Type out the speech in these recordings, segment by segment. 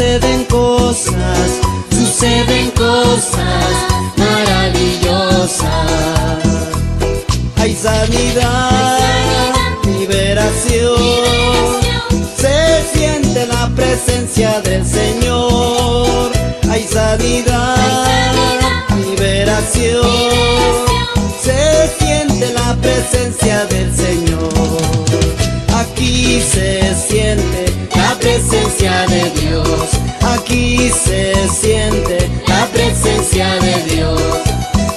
suceden cosas, suceden cosas maravillosas. Hay sanidad, liberación. Se siente la presencia del Señor. Hay sanidad, liberación. Se siente la presencia del Señor. Aquí se siente presencia de Dios. Aquí se siente la presencia de Dios.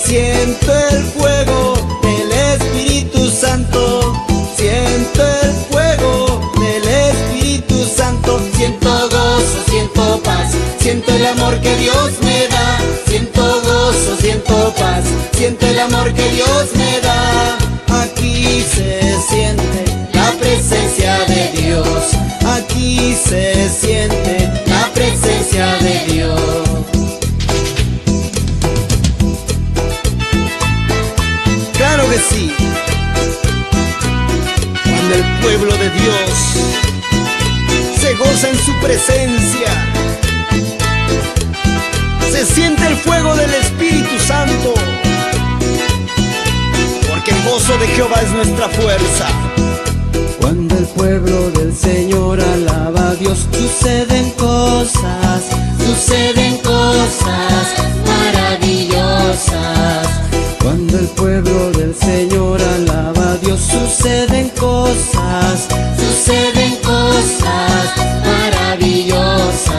Siento el fuego del Espíritu Santo. Siento el fuego del Espíritu Santo. Siento gozo, siento paz. Siento el amor que Dios me da. Siento gozo, siento paz. Siento el amor que Dios me da. Aquí se siente la presencia Dios. Aquí se siente la presencia de Dios. Claro que sí. Cuando el pueblo de Dios se goza en su presencia, se siente el fuego del Espíritu Santo. Porque el gozo de Jehová es nuestra fuerza. Pueblo del Señor alaba a Dios, suceden cosas, suceden cosas maravillosas. Cuando el pueblo del Señor alaba a Dios, suceden cosas, suceden cosas maravillosas.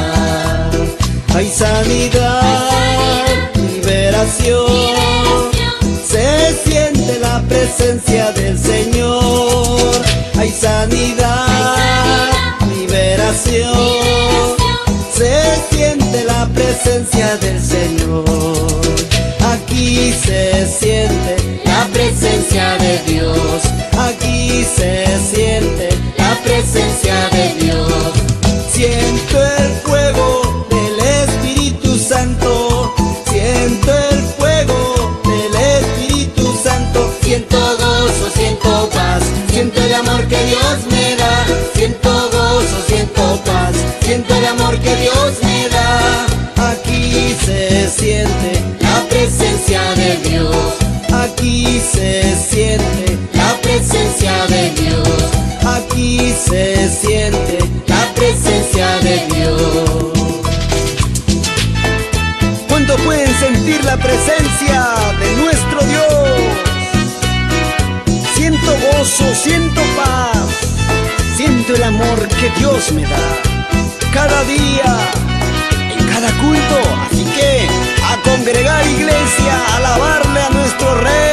Hay sanidad, liberación. Se siente la presencia del Señor. Del Señor. Aquí se siente se siente la presencia de Dios. ¿Cuánto pueden sentir la presencia de nuestro Dios? Siento gozo, siento paz, siento el amor que Dios me da cada día, en cada culto. Así que a congregar iglesia, a alabarle a nuestro Rey.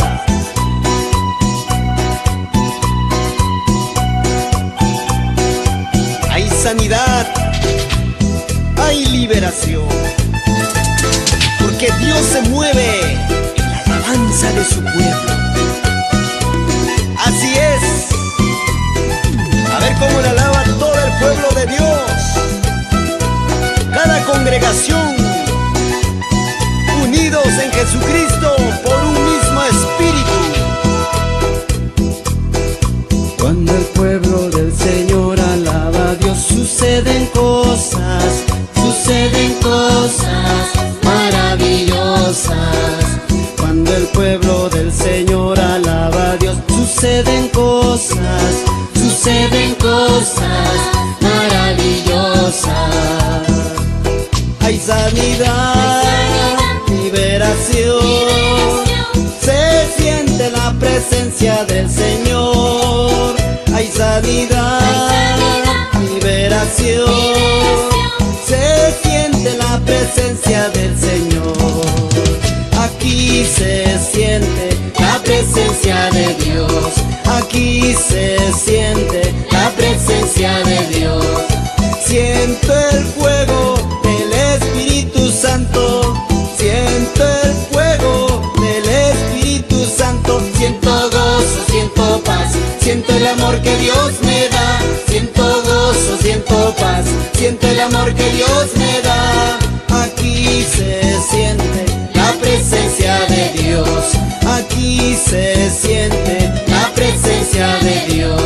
Maravillosas. Hay sanidad, liberación. Se siente la presencia del Señor. Hay sanidad, liberación. Se siente la presencia del Señor. Aquí se amor que Dios me da. Siento gozo, siento paz. Siento el amor que Dios me da. Aquí se siente la presencia de Dios. Aquí se siente la presencia de Dios.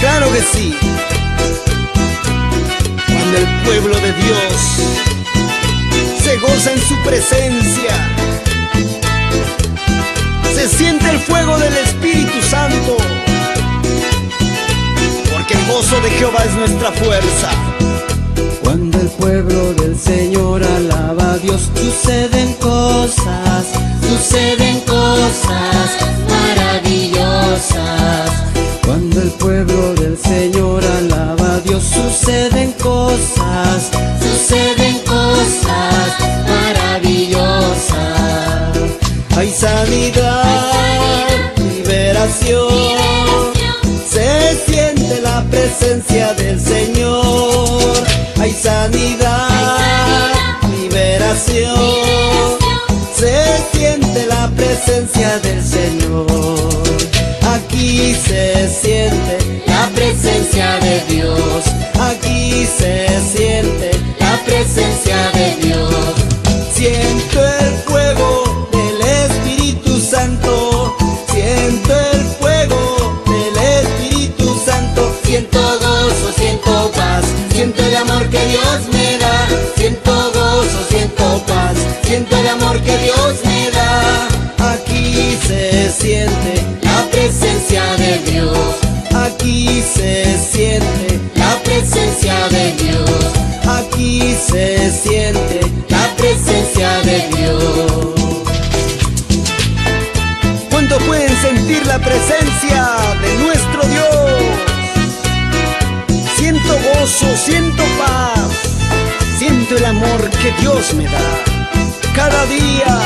Claro que sí. Cuando el pueblo de Dios se goza en su presencia, siente el fuego del Espíritu Santo. Porque el gozo de Jehová es nuestra fuerza. Cuando el pueblo del Señor alaba a Dios, suceden cosas, suceden cosas maravillosas. Cuando el pueblo del Señor alaba a Dios, suceden cosas, suceden Hay sanidad, liberación. Se siente la presencia del Señor. Hay sanidad, liberación. Se siente la presencia del Señor. Aquí se siente la presencia de Dios. Aquí se siente la presencia de Dios. Siento que Dios me da. Aquí se siente la presencia de Dios. Aquí se siente la presencia de Dios. Aquí se siente la presencia de Dios. ¿Cuánto pueden sentir la presencia de nuestro Dios? Siento gozo, siento paz, siento el amor que Dios me da cada día,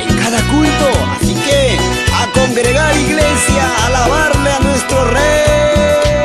en cada culto. Así que a congregar iglesia, alabarle a nuestro Rey.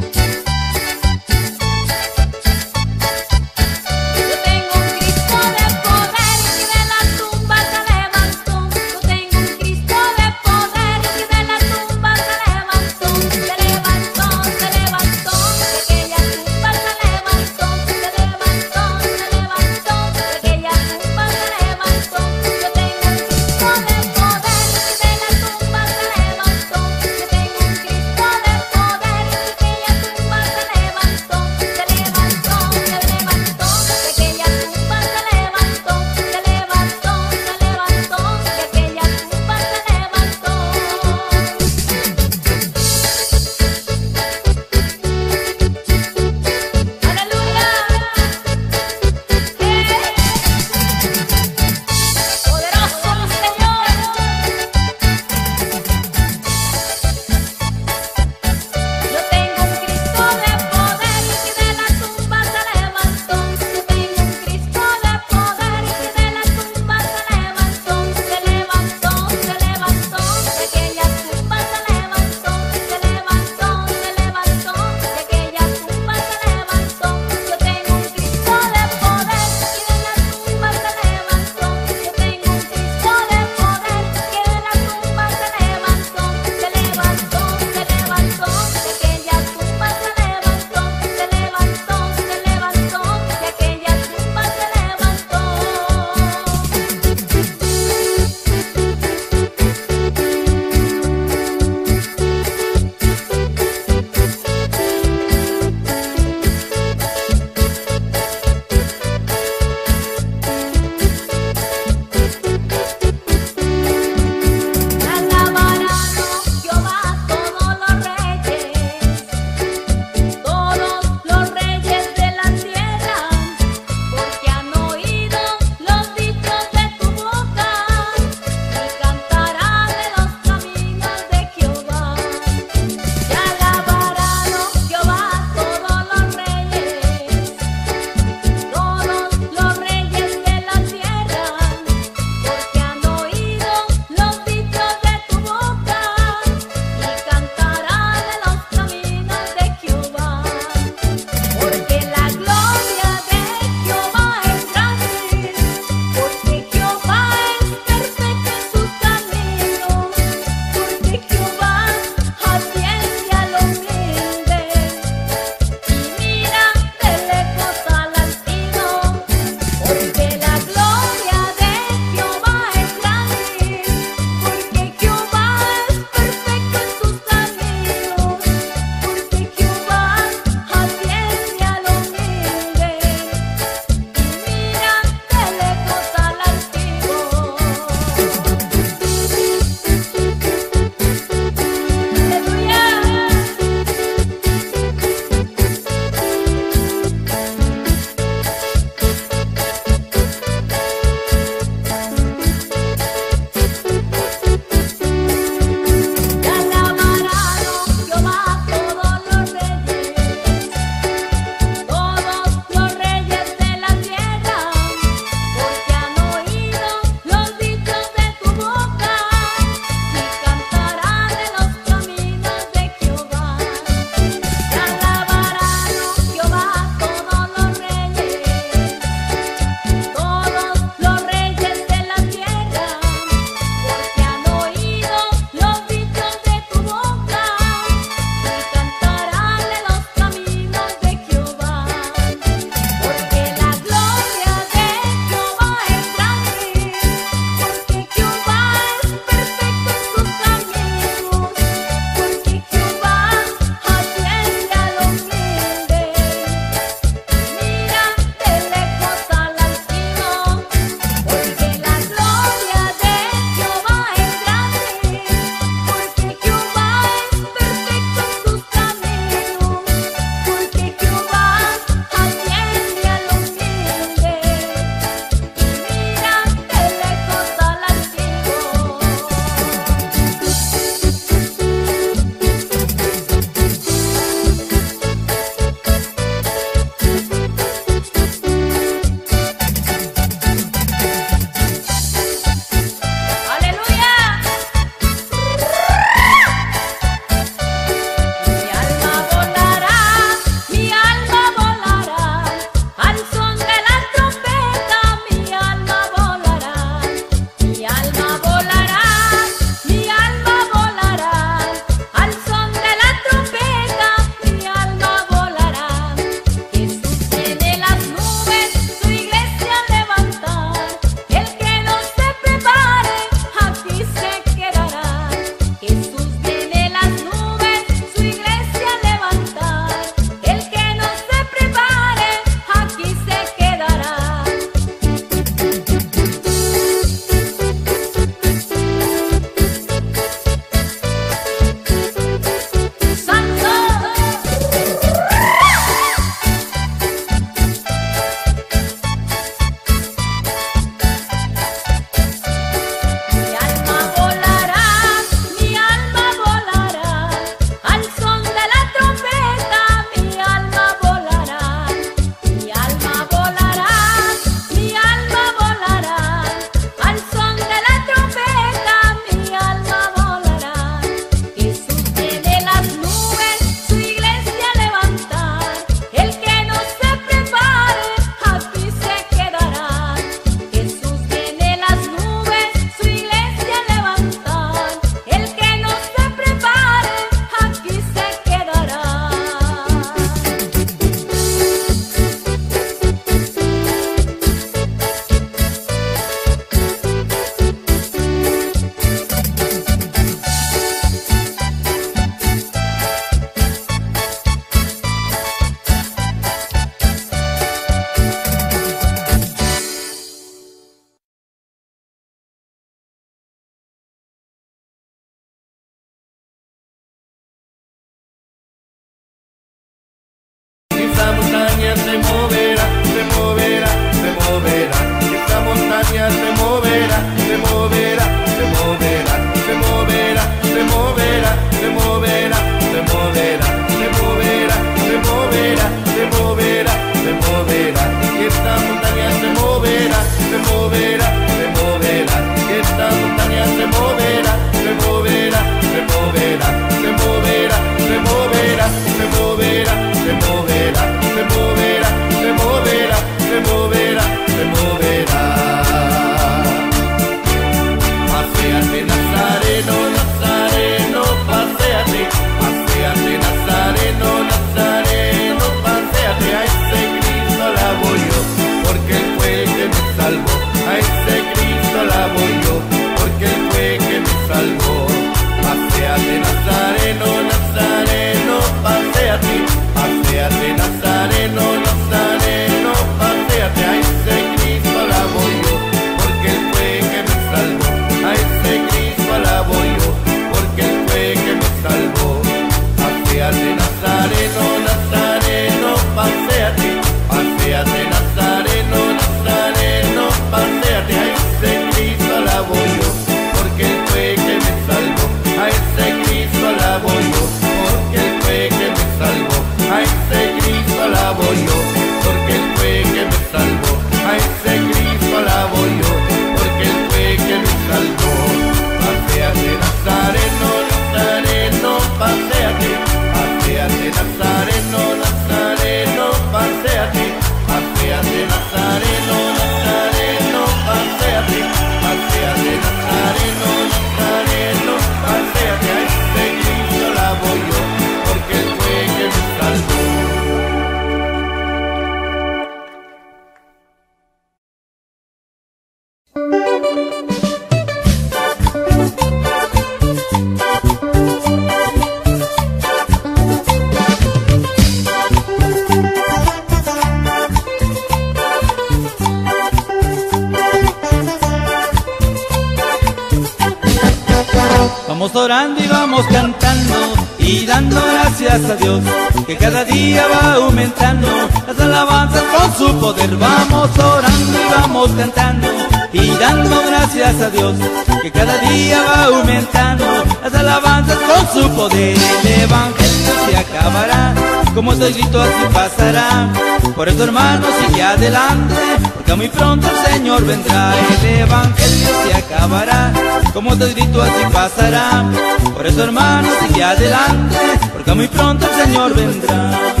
Día va aumentando las alabanzas con su poder. El evangelio se acabará, como está escrito así pasará. Por eso hermanos sigue adelante, porque muy pronto el Señor vendrá. El evangelio se acabará, como está escrito así pasará. Por eso hermanos sigue adelante, porque muy pronto el Señor vendrá.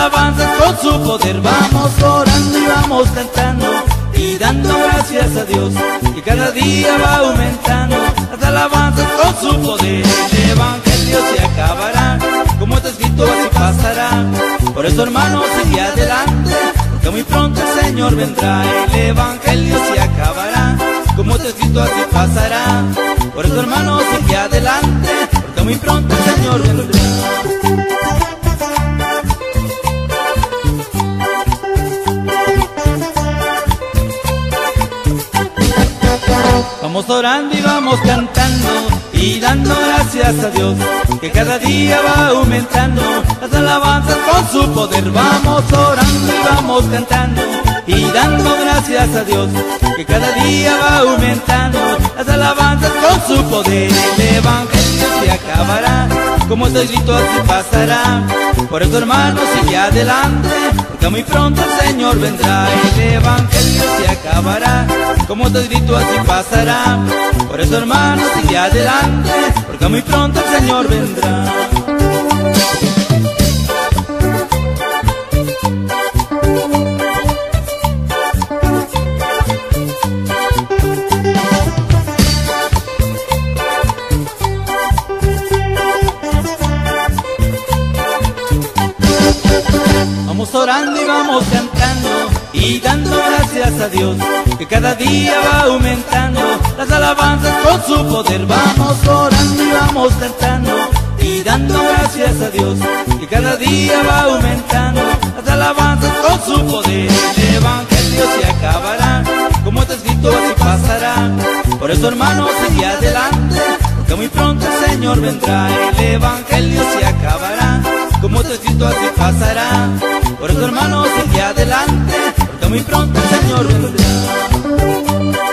Alabanzas con su poder. Vamos orando y vamos cantando y dando gracias a Dios que cada día va aumentando las alabanzas con su poder. El evangelio se acabará, como está escrito así pasará. Por eso hermanos sigue adelante, porque muy pronto el Señor vendrá. El evangelio se acabará como te escrito así pasará. Por eso hermanos sigue adelante, porque muy pronto el Señor vendrá. Vamos orando y vamos cantando y dando gracias a Dios que cada día va aumentando las alabanzas con su poder. Vamos orando y vamos cantando y dando gracias a Dios que cada día va aumentando las alabanzas con su poder. El evangelio se acabará, como está escrito así pasará. Por eso hermanos sigue adelante, porque muy pronto el Señor vendrá. El evangelio se acabará, como está escrito así pasará. Por eso hermanos sigue adelante, porque muy pronto el Señor vendrá. Que cada día va aumentando las alabanzas con su poder. Vamos orando y vamos cantando y dando gracias a Dios que cada día va aumentando las alabanzas con su poder. El evangelio se acabará, como está escrito así pasará. Por eso hermanos sigue adelante, porque muy pronto el Señor vendrá. El evangelio se acabará, como está escrito así pasará. Por eso hermanos sigue adelante, muy pronto Señor vendrá.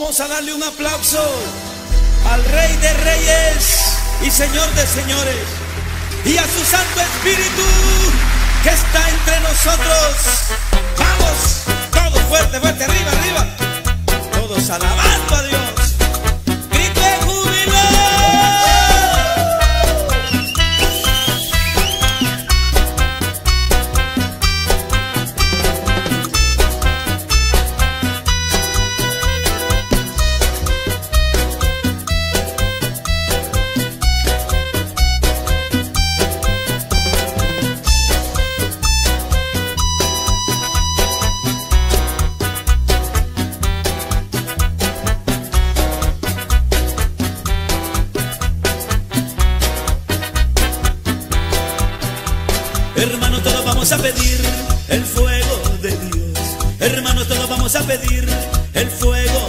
Vamos a darle un aplauso al Rey de Reyes y Señor de Señores y a su Santo Espíritu que está entre nosotros. Vamos, todos fuerte, fuerte, arriba, arriba. Todos alabando a Dios. vamos a pedir el fuego de Dios. Hermanos, todos vamos a pedir el fuego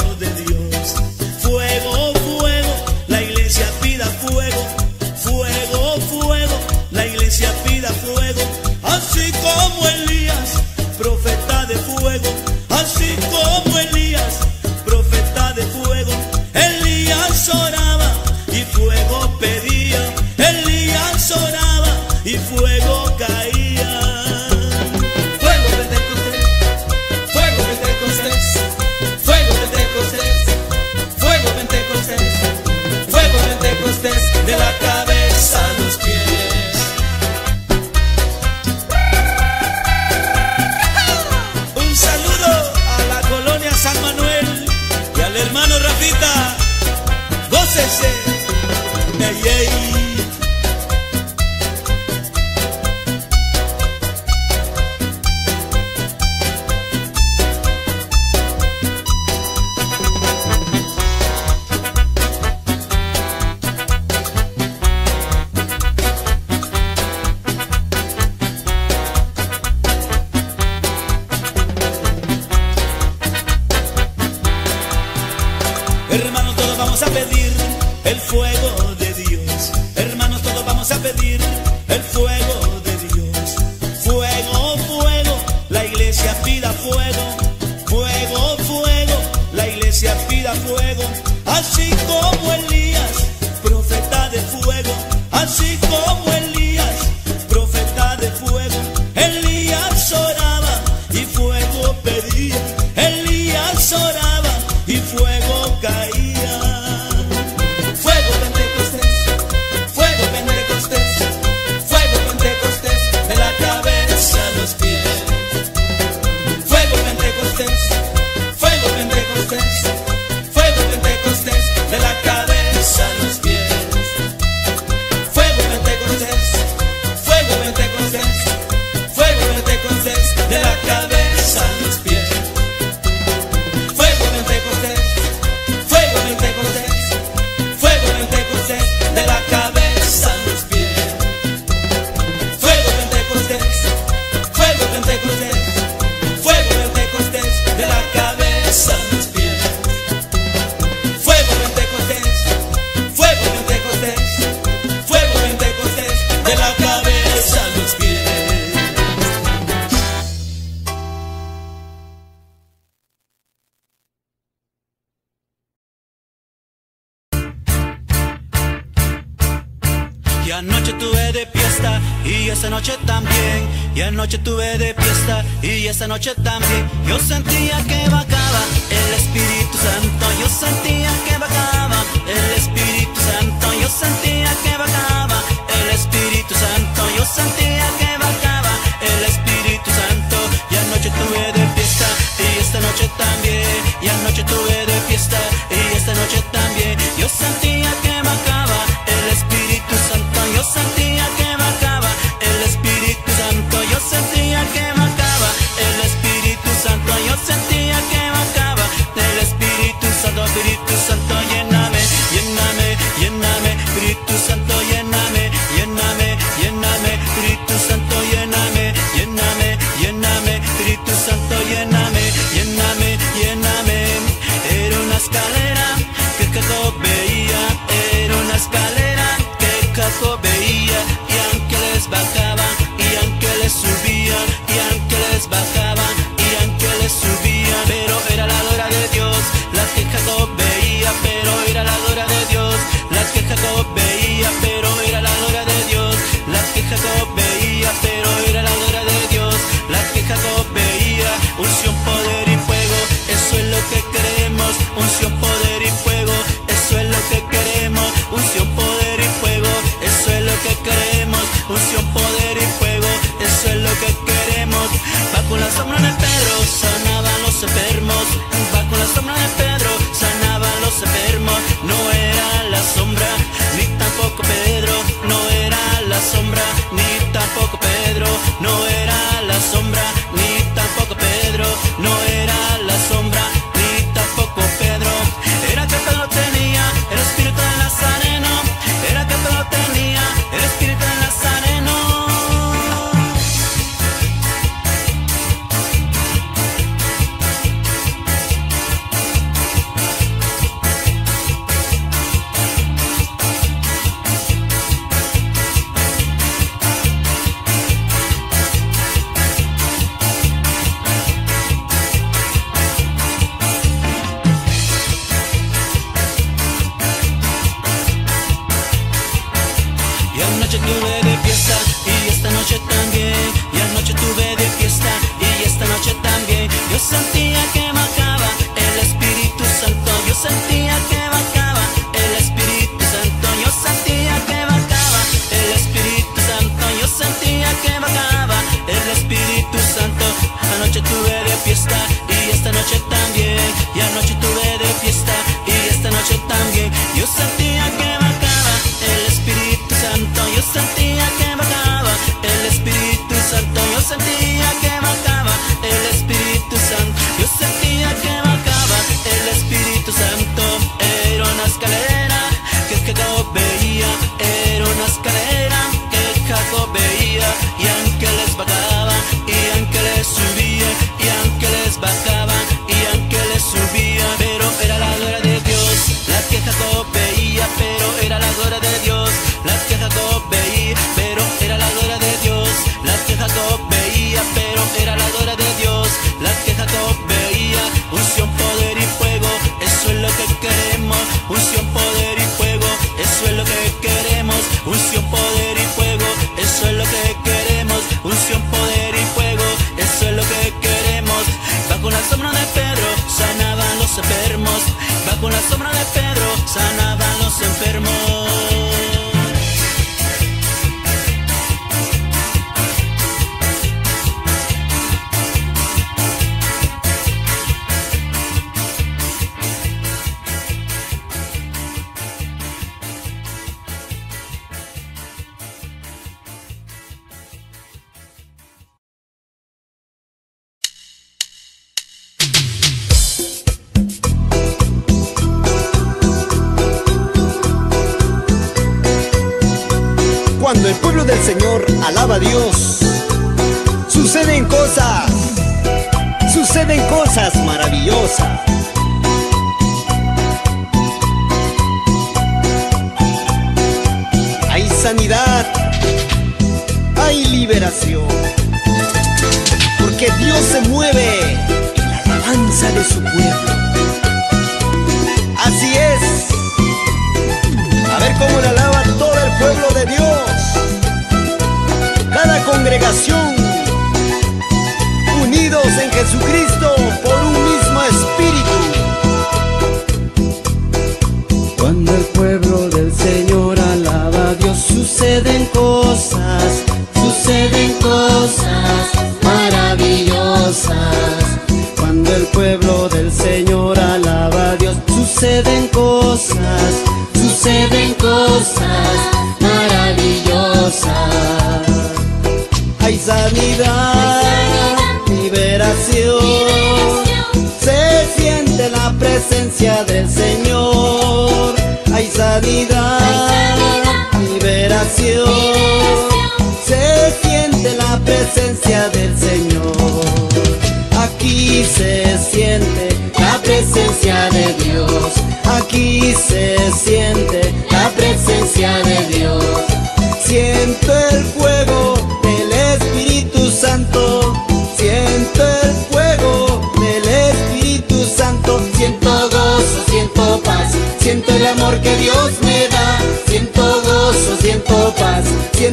contigo que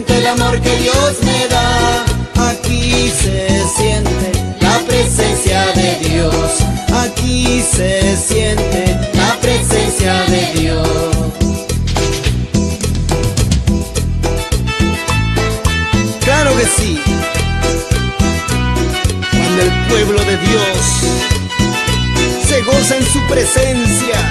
el amor que Dios me da. Aquí se siente la presencia de Dios. Aquí se siente la presencia de Dios. Claro que sí. Cuando el pueblo de Dios se goza en su presencia.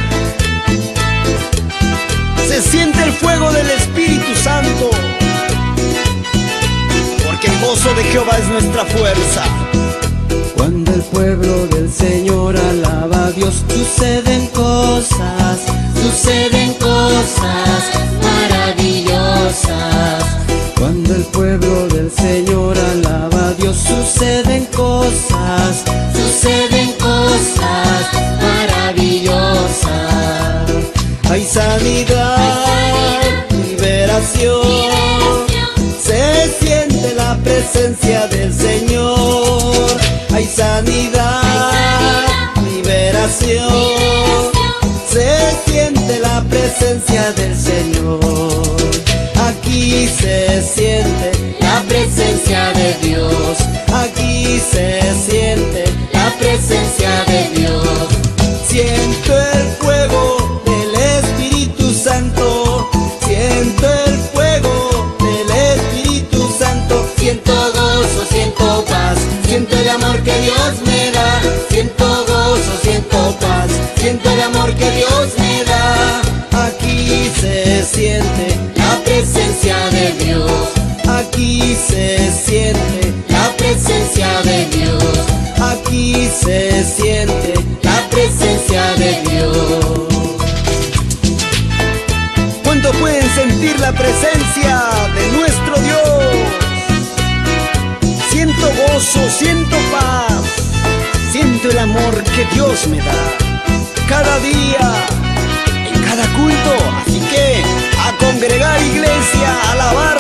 gozo de Jehová es nuestra fuerza. Cuando el pueblo del Señor alaba a Dios, suceden cosas, suceden Me da cada día, en cada culto. Así que a congregar iglesia, a alabar.